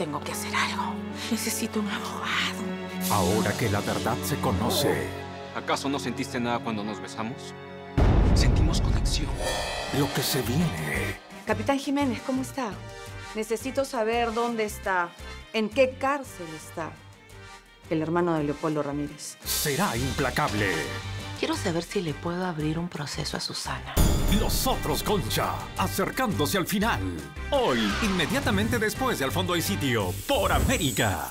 Tengo que hacer algo. Necesito un abogado. Ahora que la verdad se conoce, ¿Acaso no sentiste nada cuando nos besamos? Sentimos conexión. lo que se viene Capitán Jiménez, ¿cómo está? Necesito saber dónde está, en qué cárcel está el hermano de Leopoldo Ramírez. será implacable. Quiero saber si le puedo abrir un proceso a Susana. Los otros Concha, acercándose al final. Hoy, inmediatamente después de Al fondo hay sitio, por América.